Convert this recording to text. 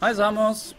Hi Samos.